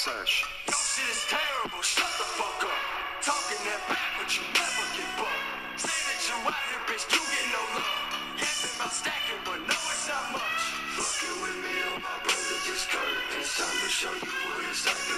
Search. Your shit is terrible, shut the fuck up. Talking that back, but you never get bucked. Say that you out here, bitch, you get no love. Yapping about stacking, but no, it's not much. Fucking with me, oh my brother, just curve. It's time to show you what it's like